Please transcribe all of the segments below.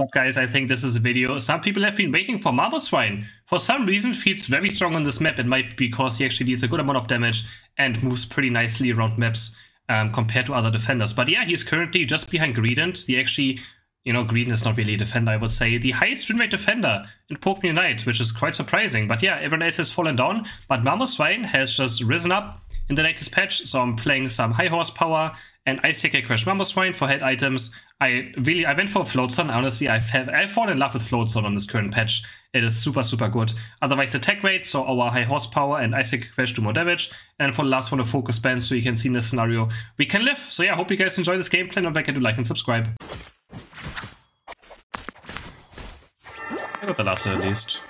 Up guys, I think this is a video. Some people have been waiting for Mamoswine. For some reason feels very strong on this map, it might be because he actually deals a good amount of damage and moves pretty nicely around maps um, compared to other defenders. But yeah, he's currently just behind Greedent, the actually, you know, Greedent is not really a defender I would say, the highest win rate defender in Pokemon Unite, which is quite surprising. But yeah, everyone else has fallen down, but Mamoswine has just risen up in the latest patch, so I'm playing some high horsepower, and Icicle Crash Mamoswine for head items. I really I went for Float. Honestly, I've have, I've fallen in love with Float on this current patch. It is super super good. Otherwise, the attack rate, so our high horsepower and Icicle Crash do more damage. And for the last one, a focus band, so you can see in this scenario we can live. So yeah, I hope you guys enjoy this gameplay. Don't forget to like and subscribe. I got the last at least.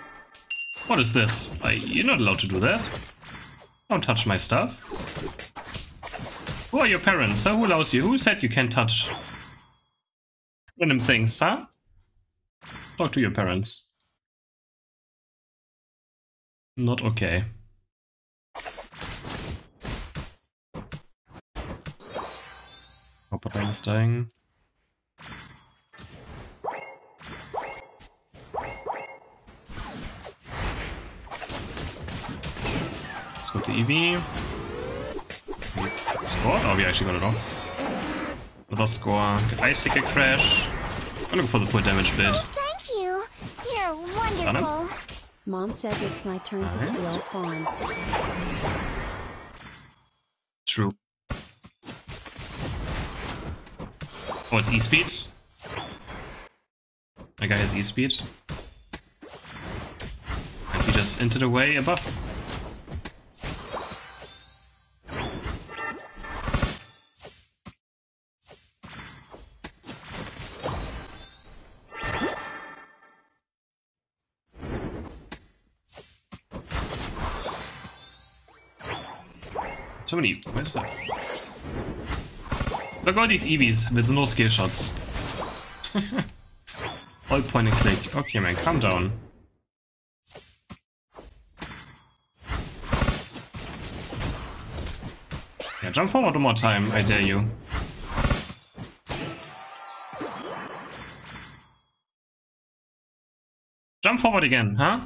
What is this? I, you're not allowed to do that. Don't touch my stuff. Who are your parents? Who allows you? Who said you can't touch random things, huh? Talk to your parents. Not okay. Hopperline is dying. Let's go to Eevee. Score? Oh, we actually got it off. Another score. Get Icicle Crash. I'm looking for the full damage bit. Oh, thank you. You're wonderful. Mom said it's my turn nice. to steal Fawn. True. Oh, it's E-Speed? My guy has E-Speed. And he just entered away above. So many. Where's that? Look at all these Eevees with no skill shots. all point and click. Okay, man, calm down. Yeah, jump forward one more time, I dare you. Jump forward again, huh?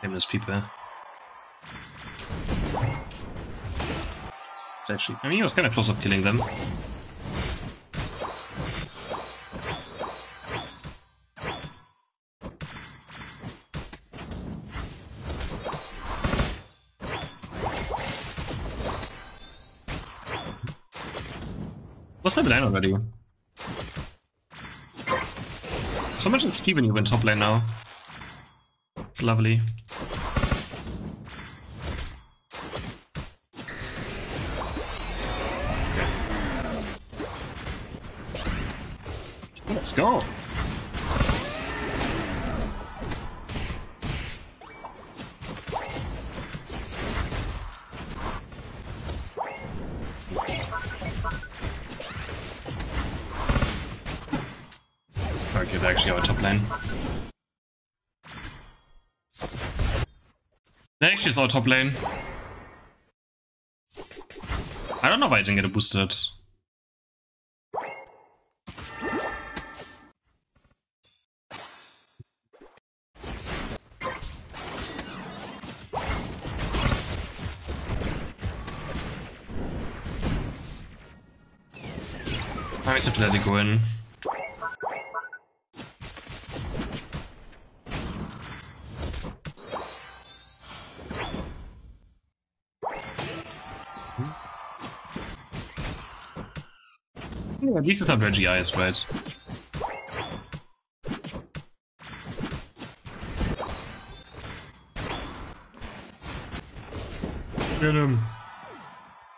Famous people. It's actually, I mean, he was kind of close up killing them. What's level 9 already? So much XP when you win top lane now. It's lovely. Let's go. Target actually our top lane. They actually our top lane. I don't know why I didn't get a boosted. I just have to let it go in. Yeah, this is not Regice, right? Get him. Um,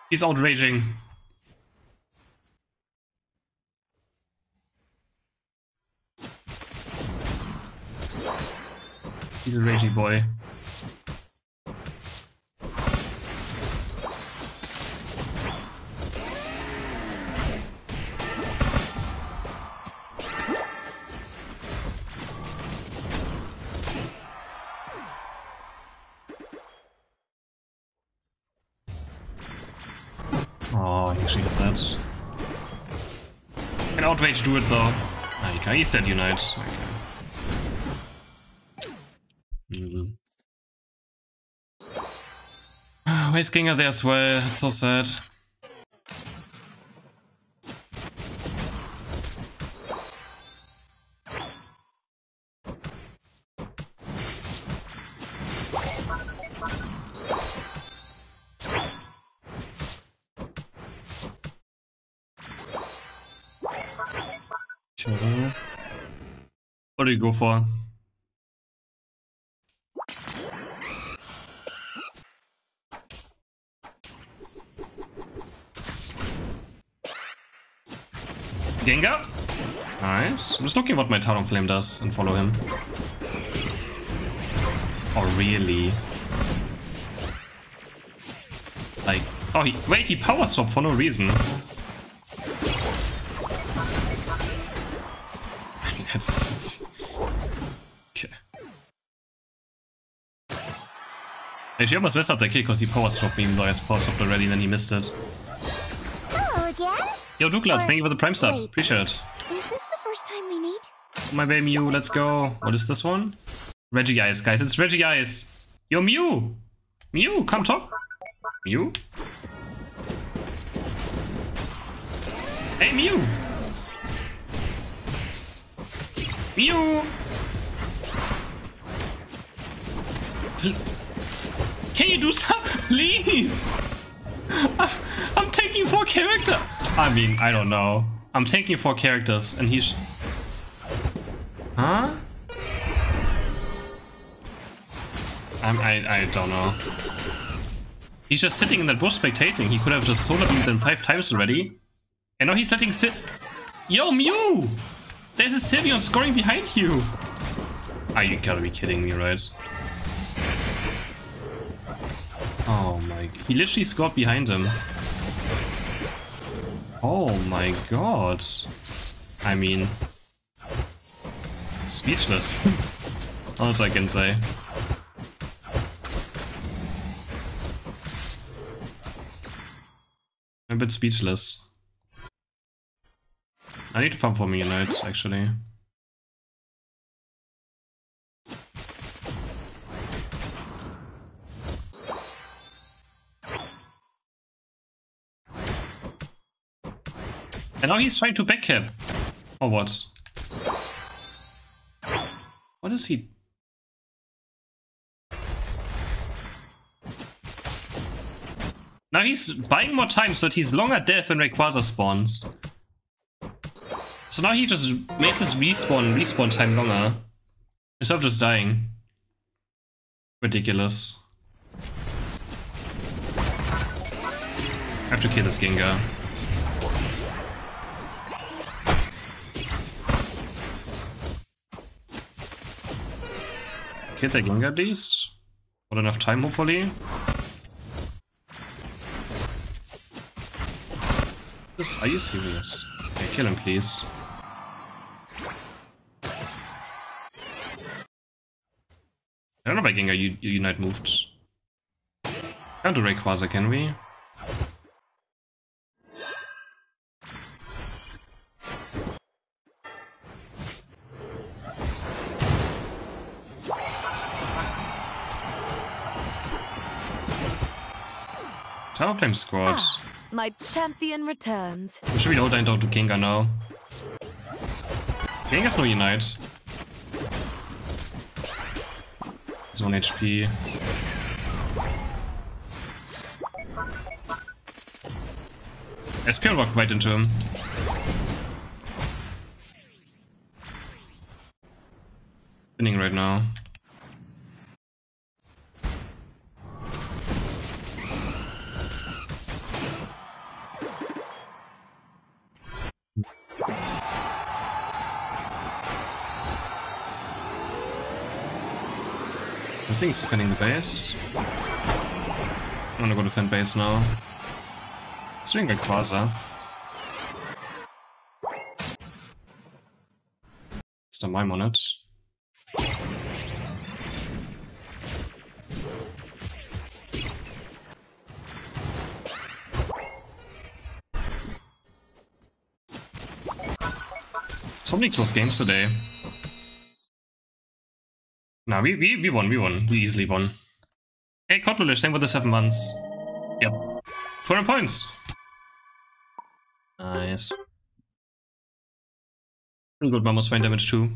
he's outraging. He's a ragey boy. Oh, he actually hit that. Can Outrage do it though? Ah, he can. He said Unite. Okay. Where's Gengar there as well? So sad. What do you go for? Gengar? Nice. I'm just looking what my Talonflame does and follow him. Oh, really? Like, oh, he, wait, he power swap for no reason. That's, it's, okay. Actually, almost messed up the kick because he power swapped me though I power swapped already and then he missed it. Yo, Douglas, Or- thank you for the prime sub. Appreciate it. Is this the first time we meet? My baby Mew, let's go. What is this one? Regice, guys. It's Regice. Yo, Mew! Mew, come talk. Mew? Hey, Mew! Mew! Can you do something, please? I'm, I'm taking four characters. I mean, I don't know. I'm taking four characters, and he's. Huh? I'm, I, I don't know. He's just sitting in that bush spectating. He could have just solar beamed them five times already. And now he's letting sit. Yo, Mew! There's a Sylveon scoring behind you! Are you gotta be kidding me, right? Oh my... He literally scored behind him. Oh my god. I mean... Speechless. All I can say. I'm a bit speechless. I need to farm for me Unite, actually. And now he's trying to backcap. Or oh, what? What is he? Now he's buying more time so that he's longer dead when Rayquaza spawns. So now he just made his respawn respawn time longer. Instead of just dying. Ridiculous. I have to kill this Gengar. Kill the Gengar at least. Got enough time hopefully. This, are you serious? Okay, kill him please. I don't know why Gengar U Unite moved. Can't do Rayquaza, can we? Talonflame squad. Ah, my champion returns. We should be all down to Gengar now. Gengar's no Unite. It's 1 HP. Espeon walked right into him. Winning right now. think it's defending the base. I'm gonna go defend base now. It's doing a plaza. It's the mime on it. So many close games today. Nah, we, we, we won, we won. We easily won. Hey, Kotlulish, same with the seven months. Yep. 200 points. Nice. Good Mamoswine damage too.